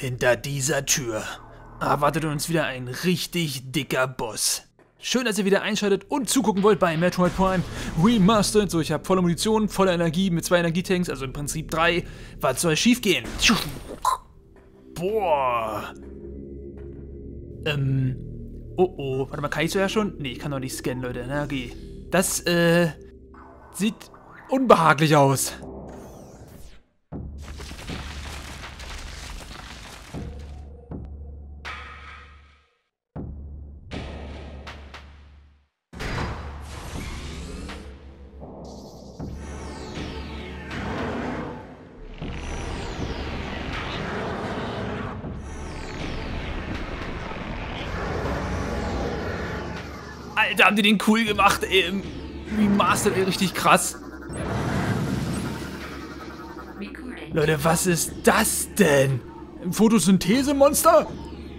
Hinter dieser Tür erwartet uns wieder ein richtig dicker Boss. Schön, dass ihr wieder einschaltet und zugucken wollt bei Metroid Prime Remastered. So, ich habe volle Munition, volle Energie mit zwei Energietanks, also im Prinzip drei. Was soll schief gehen? Boah. Ähm. Oh oh. Warte mal, kann ich ja schon? Nee, ich kann doch nicht scannen, Leute. Okay. Das, äh. Sieht unbehaglich aus. Alter, haben die den cool gemacht, ey. Remastered, ey, richtig krass. Leute, was ist das denn? Ein Photosynthese-Monster?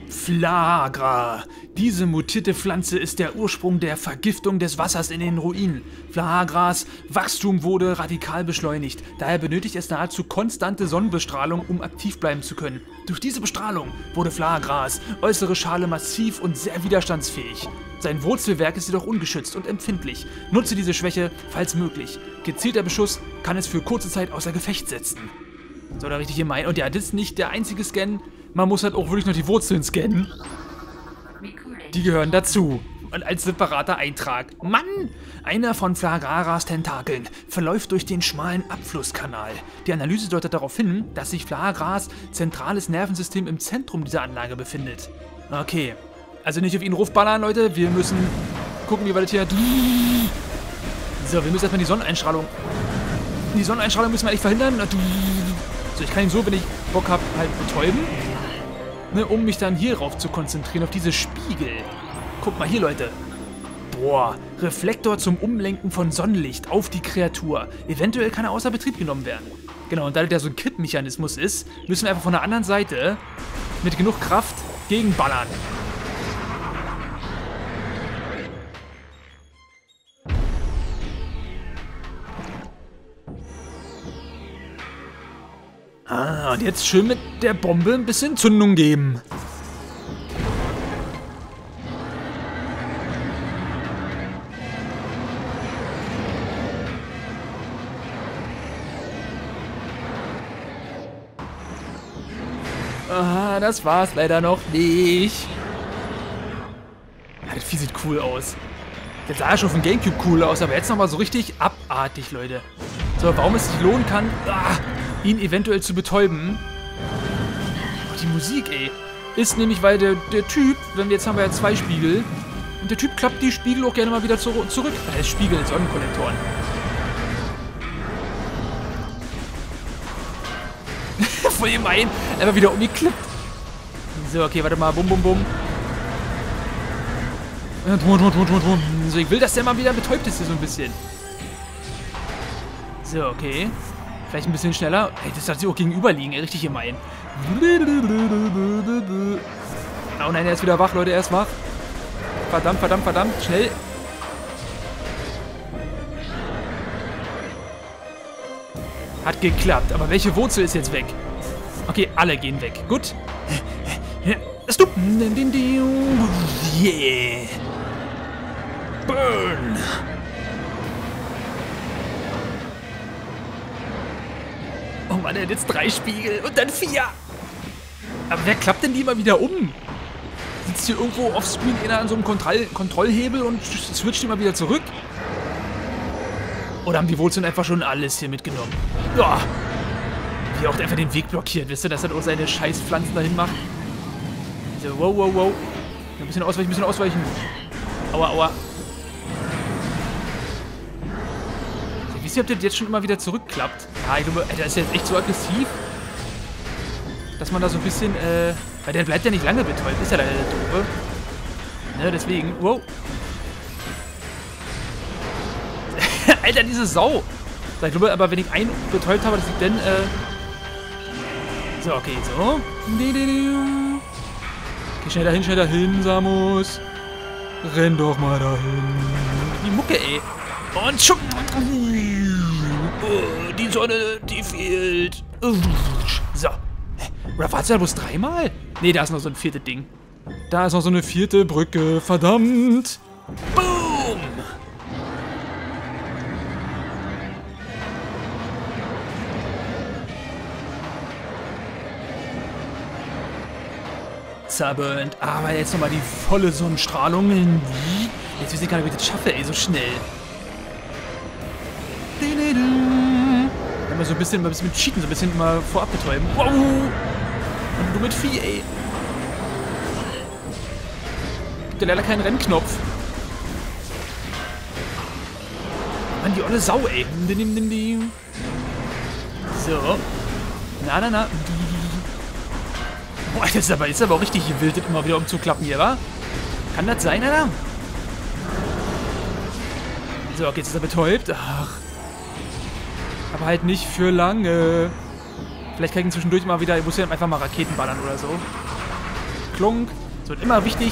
Flagra. Diese mutierte Pflanze ist der Ursprung der Vergiftung des Wassers in den Ruinen. Flagras Wachstum wurde radikal beschleunigt. Daher benötigt es nahezu konstante Sonnenbestrahlung, um aktiv bleiben zu können. Durch diese Bestrahlung wurde Flagras äußere Schale massiv und sehr widerstandsfähig. Sein Wurzelwerk ist jedoch ungeschützt und empfindlich. Nutze diese Schwäche, falls möglich. Gezielter Beschuss kann es für kurze Zeit außer Gefecht setzen. So, da richtig gemein. Und ja, das ist nicht der einzige Scan. Man muss halt auch wirklich noch die Wurzeln scannen. Die gehören dazu. Und als separater Eintrag. Mann! Einer von Flagaras Tentakeln verläuft durch den schmalen Abflusskanal. Die Analyse deutet darauf hin, dass sich Flagaras zentrales Nervensystem im Zentrum dieser Anlage befindet. Okay. Also nicht auf ihn rufballern, Leute. Wir müssen gucken, wie wir das hier... So, wir müssen erstmal die Sonneneinstrahlung... Die Sonneneinstrahlung müssen wir eigentlich verhindern. So, ich kann ihn so, wenn ich Bock habe, halt betäuben ne, um mich dann hierauf zu konzentrieren, auf diese Spiegel. Guck mal hier, Leute. Boah, Reflektor zum Umlenken von Sonnenlicht auf die Kreatur. Eventuell kann er außer Betrieb genommen werden. Genau, und da der so ein Kit-Mechanismus ist, müssen wir einfach von der anderen Seite mit genug Kraft gegenballern. Ah, und jetzt schön mit der Bombe ein bisschen Zündung geben. Ah, das war's leider noch nicht. Ja, das Vieh sieht cool aus. Jetzt sah er schon auf Gamecube cool aus, aber jetzt nochmal so richtig abartig, Leute. So, warum es sich lohnen kann, ah, ihn eventuell zu betäuben. Oh, die Musik, ey. Ist nämlich, weil der, der Typ, wenn wir jetzt haben wir ja zwei Spiegel, und der Typ klappt die Spiegel auch gerne mal wieder zu, zurück. Das heißt Spiegel, Sonnenkollektoren. Voll gemein. Einfach wieder umgeklippt. So, okay, warte mal. Bum, bum, bum. So, ich will, dass der mal wieder betäubt ist hier so ein bisschen. So, okay. Vielleicht ein bisschen schneller. Ey, das hat sie auch gegenüber liegen. Richtig gemein. Oh nein, er ist wieder wach, Leute. Er ist wach. Verdammt, verdammt, verdammt. Schnell. Hat geklappt. Aber welche Wurzel ist jetzt weg? Okay, alle gehen weg. Gut. Stopp. Yeah. Burn. Mann, er hat jetzt drei Spiegel und dann vier. Aber wer klappt denn die mal wieder um? Sitzt hier irgendwo offscreen einer an so einem Kontroll Kontrollhebel und switcht die mal wieder zurück? Oder haben die Wurzeln einfach schon alles hier mitgenommen? Ja. Wie auch einfach den Weg blockiert, wisst ihr, dass er auch seine Scheißpflanzen dahin macht? So, wow, wow, wow. Ein bisschen ausweichen, ein bisschen ausweichen. Aua, aua. Wisst ihr, ob das jetzt schon immer wieder zurückklappt? Ja, ich glaube, der ist jetzt echt so aggressiv, dass man da so ein bisschen, äh, weil der bleibt ja nicht lange betäubt, ist ja leider der Doofe. Ne, deswegen, wow. Alter, diese Sau. Ich glaube, aber wenn ich einen betäubt habe, dass ich dann, äh, so, okay, so. Geh schnell dahin, schnell dahin, Samus. Renn doch mal dahin. Die Mucke, ey. Und schon. Oh, die Sonne, die fehlt. So. Oder war es ja bloß dreimal? Nee, da ist noch so ein viertes Ding. Da ist noch so eine vierte Brücke. Verdammt. Boom! Zerburnt. Aber jetzt nochmal die volle Sonnenstrahlung. Jetzt weiß ich gar nicht, wie ich das schaffe, ey, so schnell. Immer so ein bisschen, ein bisschen mit Cheaten, so ein bisschen mal vorab betäuben. Wow! Und du mit Vieh, ey. Gibt ja leider keinen Rennknopf. Mann, die olle Sau, ey. So. Na, na, na. Boah, das ist aber, ist aber auch richtig wild, das immer wieder umzuklappen hier, wa? Kann das sein, Alter? So, okay, jetzt ist er betäubt. Ach. Aber halt nicht für lange. Vielleicht kann ich zwischendurch mal wieder, ich muss ja einfach mal Raketen ballern oder so. Klunk. So, immer wichtig,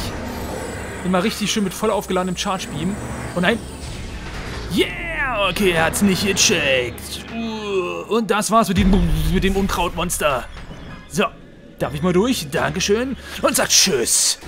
immer richtig schön mit voll aufgeladenem Charge Beam. Oh nein. Yeah! Okay, er hat's nicht gecheckt. Und das war's mit dem, mit dem Unkrautmonster. So, darf ich mal durch? Dankeschön. Und sagt Tschüss.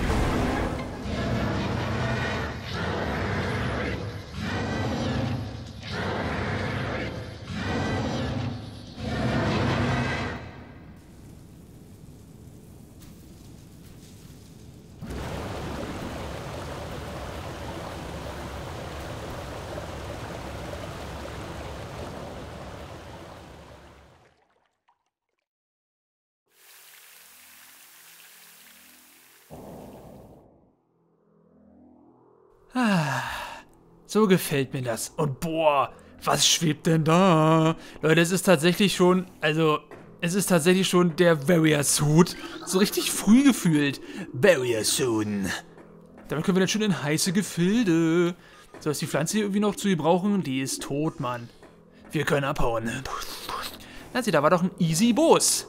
So gefällt mir das. Und boah, was schwebt denn da? Leute, es ist tatsächlich schon, also, es ist tatsächlich schon der Warrior Suit. So richtig früh gefühlt. Warrior Suit. Damit können wir dann schön in heiße Gefilde. So, ist die Pflanze hier irgendwie noch zu gebrauchen? Die ist tot, Mann. Wir können abhauen. Na, sieh, da war doch ein easy Boss.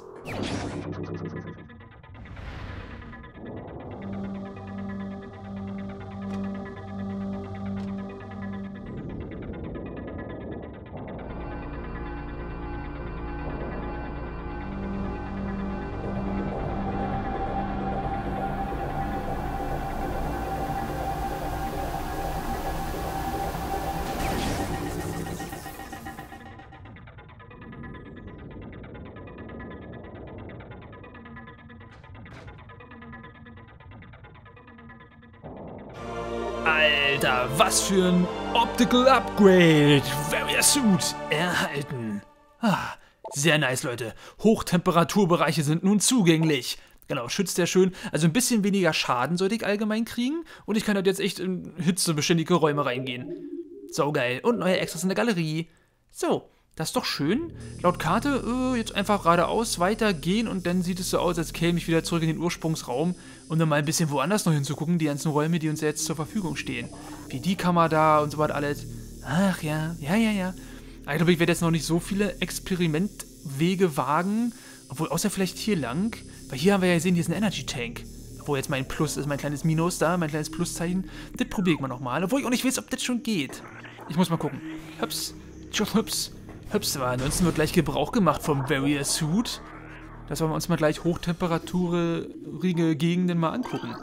Alter, was für ein Optical Upgrade. Warrior Suit erhalten. Ah, sehr nice, Leute. Hochtemperaturbereiche sind nun zugänglich. Genau, schützt der schön. Also ein bisschen weniger Schaden sollte ich allgemein kriegen. Und ich kann halt jetzt echt in hitzebeständige Räume reingehen. So geil. Und neue Extras in der Galerie. So, das ist doch schön. Laut Karte äh, jetzt einfach geradeaus weitergehen und dann sieht es so aus, als käme ich wieder zurück in den Ursprungsraum, um dann mal ein bisschen woanders noch hinzugucken, die ganzen Räume, die uns jetzt zur Verfügung stehen. Wie die Kammer da und so weiter alles. Ach ja, ja, ja, ja. Ich glaube, ich werde jetzt noch nicht so viele Experimentwege wagen, obwohl außer vielleicht hier lang, weil hier haben wir ja gesehen, hier ist ein Energy Tank. Wo jetzt mein Plus ist, mein kleines Minus da, mein kleines Pluszeichen. Das probiere ich mal nochmal, obwohl ich auch nicht weiß, ob das schon geht. Ich muss mal gucken. Hüps, hüps. Hübsch, aber ansonsten wird gleich Gebrauch gemacht vom Barrier Suit. Das wollen wir uns mal gleich hochtemperaturige Gegenden mal angucken.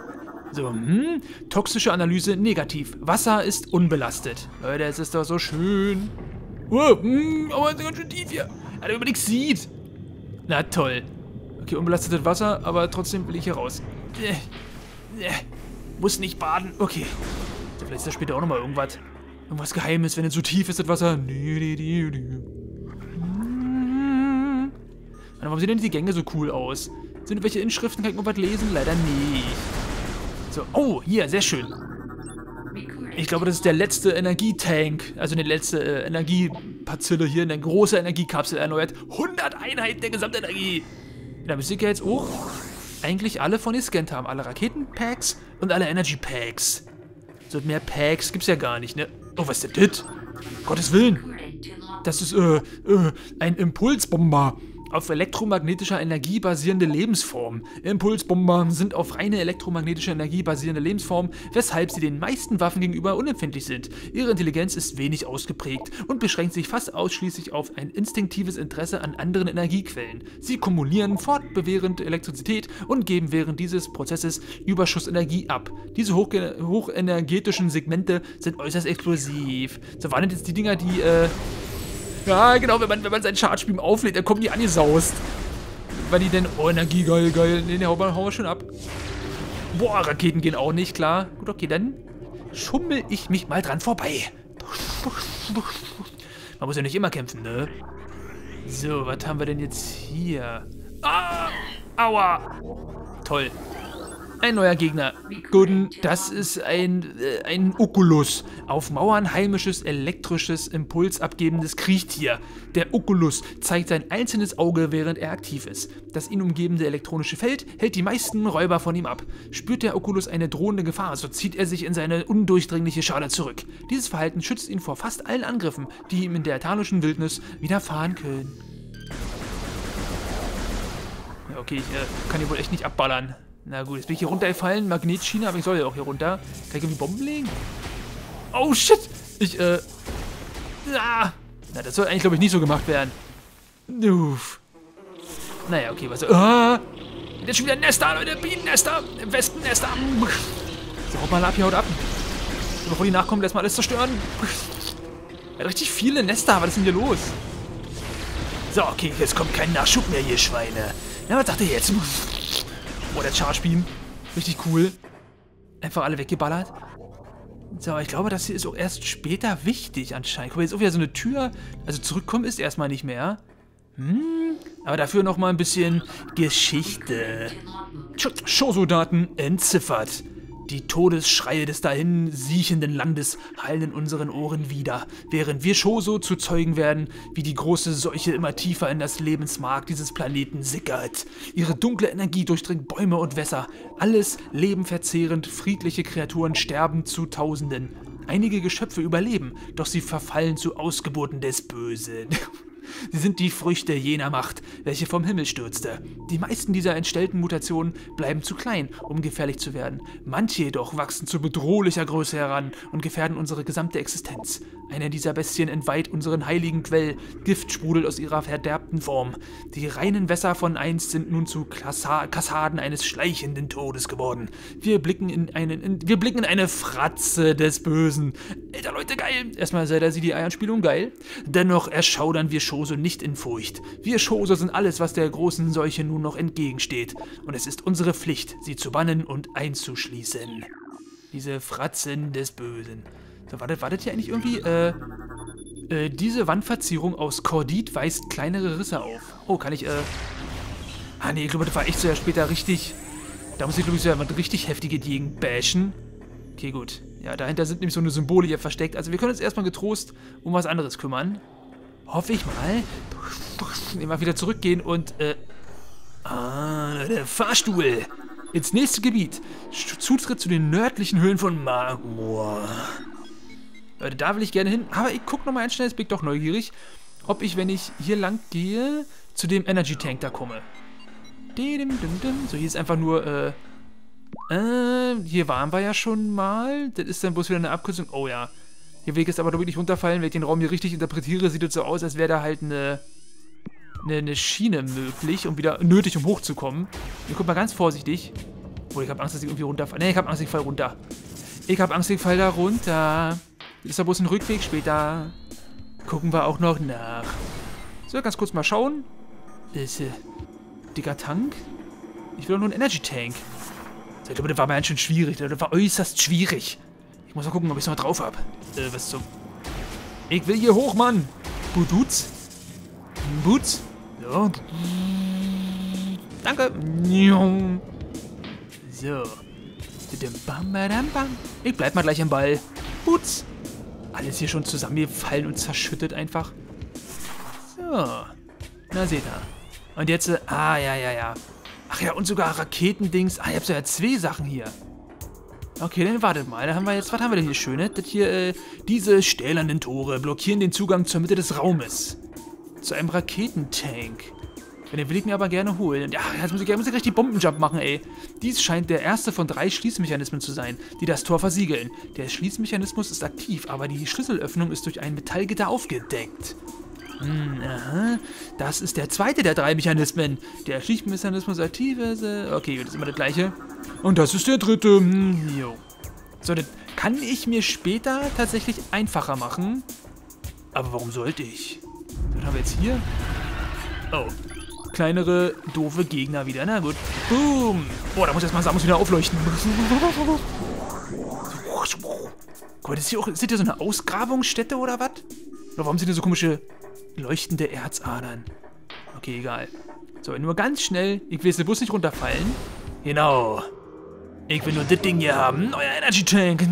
So, hm, toxische Analyse negativ. Wasser ist unbelastet. Leute, es ist doch so schön. Oh, hm, aber es ist ganz schön tief hier. Alter, wenn man nichts sieht. Na toll. Okay, unbelastetes Wasser, aber trotzdem will ich hier raus. Äh, äh, muss nicht baden. Okay. Vielleicht ist da später auch nochmal irgendwas. Irgendwas Geheimes, wenn es so tief ist, das Wasser. Warum sehen denn die Gänge so cool aus? Sind welche Inschriften? Kann ich irgendwas lesen? Leider nicht. So, oh, hier, sehr schön. Ich glaube, das ist der letzte Energietank, also die letzte äh, Energiepazille hier in der großen Energiekapsel erneuert. 100 Einheiten der Gesamtenergie. Da müsste ich ja jetzt auch eigentlich alle von gescannt haben. Alle Raketenpacks und alle Energy-Packs. So mehr Packs gibt's ja gar nicht, ne? Oh, was ist denn das? Gottes Willen. Das ist, äh, äh, ein Impulsbomber. Auf elektromagnetischer Energie basierende Lebensformen. Impulsbomber sind auf reine elektromagnetische Energie basierende Lebensformen, weshalb sie den meisten Waffen gegenüber unempfindlich sind. Ihre Intelligenz ist wenig ausgeprägt und beschränkt sich fast ausschließlich auf ein instinktives Interesse an anderen Energiequellen. Sie kumulieren fortbewährend Elektrizität und geben während dieses Prozesses Überschussenergie ab. Diese hochenergetischen Segmente sind äußerst explosiv. So waren jetzt die Dinger, die, äh, ja, genau, wenn man, wenn man sein Charge auflädt, dann kommen die angesaust. Weil die denn, oh, Energie, geil, geil. Ne, hauen wir, hauen wir schon ab. Boah, Raketen gehen auch nicht, klar. Gut, okay, dann schummel ich mich mal dran vorbei. Man muss ja nicht immer kämpfen, ne? So, was haben wir denn jetzt hier? Ah! Aua! Toll. Ein neuer Gegner. Guten, das ist ein, äh, ein Oculus. Auf Mauern heimisches, elektrisches, impulsabgebendes Kriechtier. Der Oculus zeigt sein einzelnes Auge, während er aktiv ist. Das ihn umgebende elektronische Feld hält die meisten Räuber von ihm ab. Spürt der Oculus eine drohende Gefahr, so zieht er sich in seine undurchdringliche Schale zurück. Dieses Verhalten schützt ihn vor fast allen Angriffen, die ihm in der ethanischen Wildnis widerfahren können. Okay, ich äh, kann ihn wohl echt nicht abballern. Na gut, jetzt bin ich hier runtergefallen. Magnetschiene, aber ich soll ja auch hier runter. Kann ich irgendwie Bomben legen? Oh, shit! Ich, äh... Ah. Na, das soll eigentlich, glaube ich, nicht so gemacht werden. Uff. Naja, okay, was... Ah! Jetzt schon wieder Nester, Leute! Bienennester! Wespennester! So, haut mal ab, hier haut ab. Bevor die nachkommen, erstmal alles zerstören. Er hat richtig viele Nester. Was ist denn hier los? So, okay, jetzt kommt kein Nachschub mehr, ihr Schweine. Na, was sagt ihr jetzt? Boah, der Charge Beam. Richtig cool. Einfach alle weggeballert. So, ich glaube, das hier ist auch erst später wichtig anscheinend. Guck mal, jetzt auch wieder so eine Tür. Also zurückkommen ist erstmal nicht mehr. Hm, aber dafür nochmal ein bisschen Geschichte. Showsoldaten entziffert. Die Todesschreie des dahin siechenden Landes hallen in unseren Ohren wieder, während wir Shoso zu Zeugen werden, wie die große Seuche immer tiefer in das Lebensmark dieses Planeten sickert. Ihre dunkle Energie durchdringt Bäume und Wässer. Alles lebenverzehrend, friedliche Kreaturen sterben zu Tausenden. Einige Geschöpfe überleben, doch sie verfallen zu Ausgeburten des Bösen. Sie sind die Früchte jener Macht, welche vom Himmel stürzte. Die meisten dieser entstellten Mutationen bleiben zu klein, um gefährlich zu werden. Manche jedoch wachsen zu bedrohlicher Größe heran und gefährden unsere gesamte Existenz. Eine dieser Bestien entweiht unseren heiligen Quell. Gift sprudelt aus ihrer verderbten Form. Die reinen Wässer von einst sind nun zu Kassaden eines schleichenden Todes geworden. Wir blicken in, einen, in, wir blicken in eine Fratze des Bösen. Alter Leute, geil! Erstmal sei da sie die Eianspielung geil. Dennoch erschaudern wir Chose nicht in Furcht. Wir Chose sind alles, was der großen Seuche nun noch entgegensteht. Und es ist unsere Pflicht, sie zu bannen und einzuschließen. Diese Fratzen des Bösen. So, wartet, wartet hier eigentlich irgendwie, äh, äh, diese Wandverzierung aus Kordit weist kleinere Risse auf. Oh, kann ich, äh, ah nee, ich glaube, das war echt so ja später richtig, da muss ich, glaube ich, so jemand richtig heftige Gegen bashen. Okay, gut. Ja, dahinter sind nämlich so eine Symbole hier versteckt. Also wir können uns erstmal getrost um was anderes kümmern. Hoffe ich mal. Immer wieder zurückgehen und, äh, ah, der Fahrstuhl. Ins nächste Gebiet. Zutritt zu den nördlichen Höhlen von Marmor. Leute, da will ich gerne hin. Aber ich gucke nochmal ein schnelles Blick, doch neugierig, ob ich, wenn ich hier lang gehe, zu dem Energy Tank da komme. So, hier ist einfach nur, äh, äh, hier waren wir ja schon mal. Das ist dann bloß wieder eine Abkürzung. Oh ja. Hier will ich jetzt aber wirklich runterfallen. Wenn ich den Raum hier richtig interpretiere, sieht es so aus, als wäre da halt eine, eine, eine, Schiene möglich, um wieder nötig, um hochzukommen. Ich guck mal ganz vorsichtig. Obwohl, ich habe Angst, dass ich irgendwie runterfalle. Ne, ich habe Angst, ich falle runter. Ich habe Angst, ich falle da runter. Ist da bloß ein Rückweg später. Gucken wir auch noch nach. So, ganz kurz mal schauen. Ist, äh, dicker Tank? Ich will doch nur einen Energy Tank. So, ich glaube, das war mal ganz schön schwierig. Das war äußerst schwierig. Ich muss mal gucken, ob ich es noch drauf habe. Äh, was zum... Ich will hier hoch, Mann. Buduz. Boots. So. Danke. So. Ich bleib mal gleich am Ball. Boots. Alles hier schon zusammengefallen und zerschüttet einfach. So. Na, seht ihr. Und jetzt, äh, ah, ja, ja, ja. Ach ja, und sogar Raketendings. Ah, ihr habt ja zwei Sachen hier. Okay, dann wartet mal. Da haben wir jetzt, was haben wir denn hier Schönes? Das hier, äh, diese stählernen Tore blockieren den Zugang zur Mitte des Raumes. Zu einem Raketentank. Den will ich mir aber gerne holen. Ja, jetzt muss ich, muss ich gleich die Bombenjump machen, ey. Dies scheint der erste von drei Schließmechanismen zu sein, die das Tor versiegeln. Der Schließmechanismus ist aktiv, aber die Schlüsselöffnung ist durch ein Metallgitter aufgedeckt. Hm, aha. Das ist der zweite der drei Mechanismen. Der Schließmechanismus aktiv ist. Äh, okay, das ist immer das gleiche. Und das ist der dritte. Hm, jo. So, das kann ich mir später tatsächlich einfacher machen. Aber warum sollte ich? Was haben wir jetzt hier? Oh, kleinere, doofe Gegner wieder. Na gut. Boom. Boah, da muss erstmal Samus wieder aufleuchten. Guck mal, das ist hier so eine Ausgrabungsstätte oder was? Oder warum sind hier so komische leuchtende Erzadern? Okay, egal. So, nur ganz schnell. Ich will jetzt Bus nicht runterfallen. Genau. Ich will nur das Ding hier haben. Neuer Energy Tank.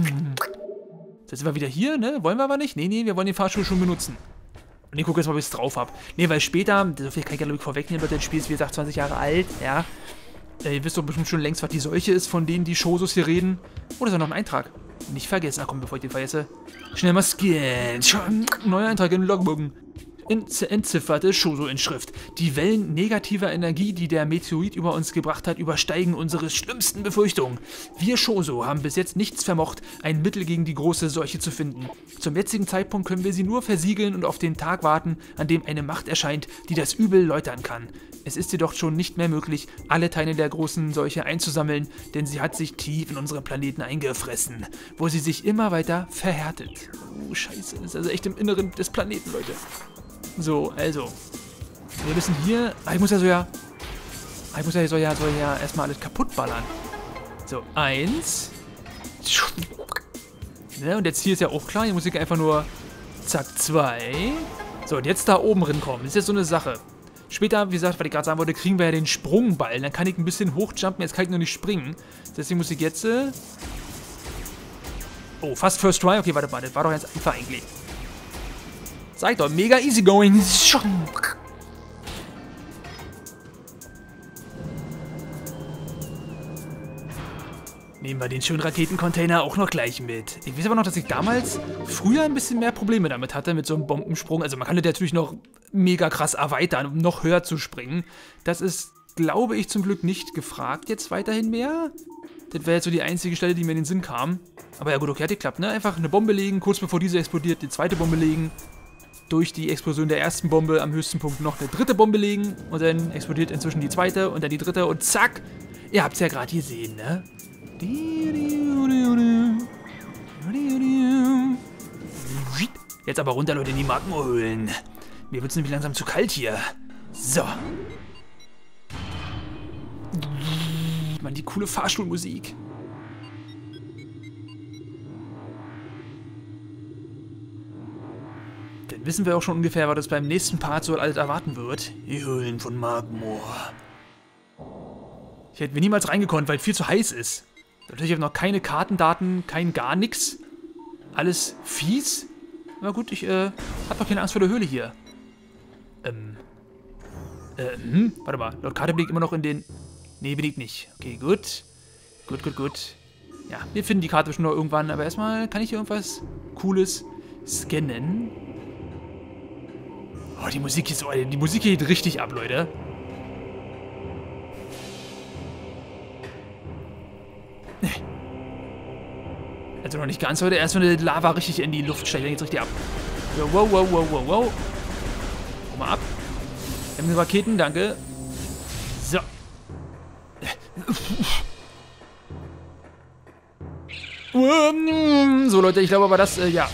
Jetzt sind wir wieder hier, ne? Wollen wir aber nicht? Nee, nee, wir wollen den Fahrstuhl schon benutzen. Und ich gucke jetzt mal, ob ich es drauf habe. Ne, weil später, so viel kann ich glaube ich vorwegnehmen, wird das Spiel ist wie gesagt 20 Jahre alt, ja. Äh, ihr wisst doch bestimmt schon längst, was die Seuche ist, von denen die Shosos hier reden. Oh, da ist noch ein Eintrag. Nicht vergessen. Ach komm, bevor ich den vergesse. Schnell mal scannen. Neuer Eintrag in den Logbogen entzifferte Shoso-Inschrift. Die Wellen negativer Energie, die der Meteorit über uns gebracht hat, übersteigen unsere schlimmsten Befürchtungen. Wir Shoso haben bis jetzt nichts vermocht, ein Mittel gegen die große Seuche zu finden. Zum jetzigen Zeitpunkt können wir sie nur versiegeln und auf den Tag warten, an dem eine Macht erscheint, die das Übel läutern kann. Es ist jedoch schon nicht mehr möglich, alle Teile der großen Seuche einzusammeln, denn sie hat sich tief in unsere Planeten eingefressen, wo sie sich immer weiter verhärtet. Oh, scheiße, das ist also echt im Inneren des Planeten, Leute. So, also. Wir müssen hier... Ah, ich muss ja so ja... Ah, ich muss ja so ja, so ja erstmal alles kaputt ballern. So, eins. Ne, und jetzt hier ist ja auch klar, hier muss ich einfach nur... Zack, zwei. So, und jetzt da oben rinkommen. Das ist jetzt so eine Sache. Später, wie gesagt, was ich gerade sagen wollte, kriegen wir ja den Sprungball. Dann kann ich ein bisschen hochjumpen. Jetzt kann ich noch nicht springen. Deswegen muss ich jetzt... Oh, fast First Try. Okay, warte mal. Das war doch jetzt einfach eigentlich. Sag doch, mega easy going. Nehmen wir den schönen Raketencontainer auch noch gleich mit. Ich weiß aber noch, dass ich damals früher ein bisschen mehr Probleme damit hatte, mit so einem Bombensprung. Also man kann das natürlich noch mega krass erweitern, um noch höher zu springen. Das ist, glaube ich, zum Glück nicht gefragt jetzt weiterhin mehr. Das wäre jetzt so die einzige Stelle, die mir in den Sinn kam. Aber ja gut, okay, hat geklappt, ne? Einfach eine Bombe legen, kurz bevor diese explodiert, die zweite Bombe legen, durch die Explosion der ersten Bombe am höchsten Punkt noch eine dritte Bombe legen und dann explodiert inzwischen die zweite und dann die dritte und zack, ihr habt es ja gerade gesehen, ne? Jetzt aber runter, Leute, in die Magmahöhlen. Mir wird es nämlich langsam zu kalt hier. So. Mann, die coole Fahrstuhlmusik. Wissen wir auch schon ungefähr, was es beim nächsten Part so alles erwarten wird. Die Höhlen von Magmoor. Ich hätte mir niemals reingekonnt, weil es viel zu heiß ist. Natürlich habe ich noch keine Kartendaten, kein gar nichts. Alles fies. Na gut, ich äh, habe doch keine Angst vor der Höhle hier. Ähm. Äh, hm, warte mal. Laut Karte bin ich immer noch in den... Nee, bin ich nicht. Okay, gut. Gut, gut, gut. Ja, wir finden die Karte bestimmt noch irgendwann, aber erstmal kann ich hier irgendwas Cooles scannen. Oh, die Musik ist, die Musik geht richtig ab, Leute. Also noch nicht ganz, Leute. Erst wenn die Lava richtig in die Luft steigt, dann geht's richtig ab. Wow, wow, wow, wow, wow. Komm mal ab. Wir haben Raketen, danke. So. So, Leute, ich glaube aber, das, äh, ja.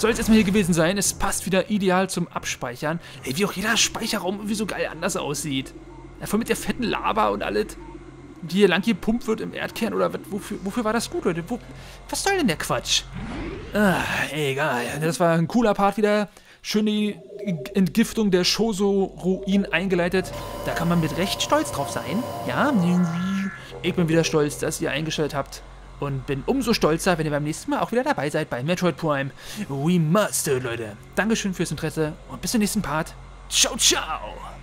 Soll es erstmal hier gewesen sein. Es passt wieder ideal zum Abspeichern. Ey, wie auch jeder Speicherraum irgendwie so geil anders aussieht. Davon mit der fetten Lava und alles, die hier lang gepumpt wird im Erdkern oder wofür, wofür war das gut, Leute? Wo, was soll denn der Quatsch? Ah, egal. Das war ein cooler Part wieder. Schöne Entgiftung der Shoso-Ruin eingeleitet. Da kann man mit Recht stolz drauf sein. Ja, ich bin wieder stolz, dass ihr eingestellt habt und bin umso stolzer, wenn ihr beim nächsten Mal auch wieder dabei seid bei Metroid Prime Remastered, Leute. Dankeschön fürs Interesse und bis zum nächsten Part. Ciao, ciao!